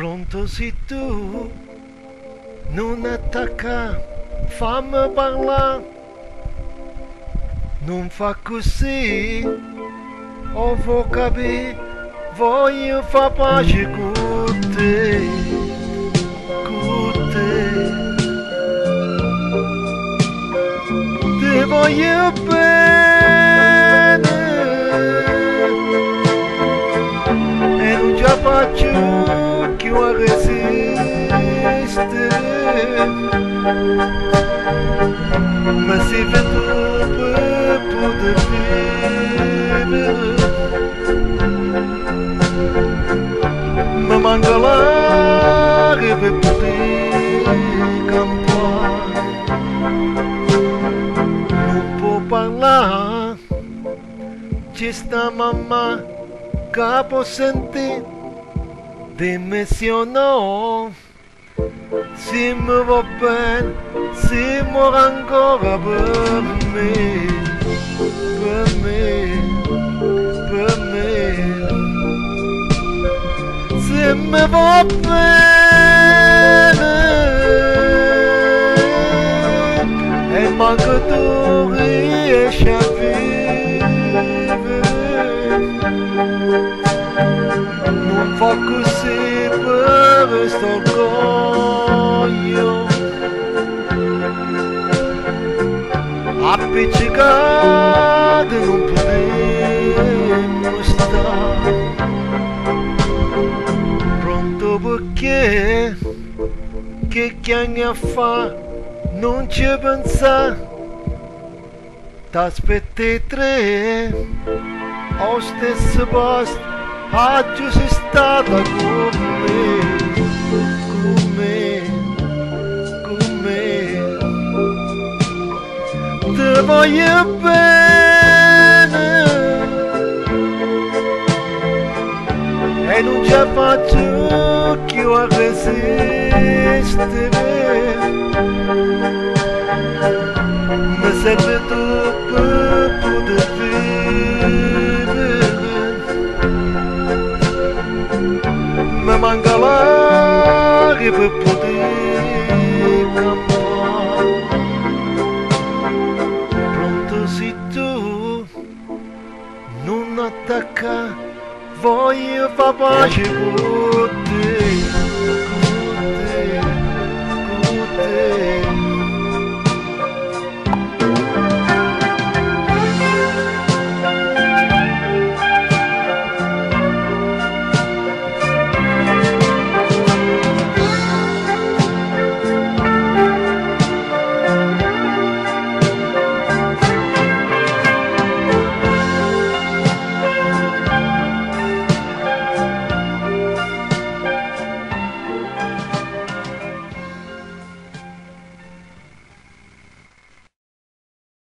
Pronto se tu não ataca, fama parlar, não fa così, o vou caber, voglio fa pace con te, con te, te voglio bene, mas se vento para poder viver. Me manga larga para poder cantar. Vou falar, esta mamá, capo sentir. Dimensionò Si me va bene, si muore ancora per me Per me, per me Se me va bene E manco tu riesci a vivere non fa così per questo orgoglio appiccicate non potremmo stare pronto perché che chiami a fa non ci pensare t'aspetti tre o stesso posto Rádio estava comer, comer, comer. Te voglio bene e non ce faccio che io a resistere. Mi serve tu per poter campare pronto sei tu non attacca voglio pace con te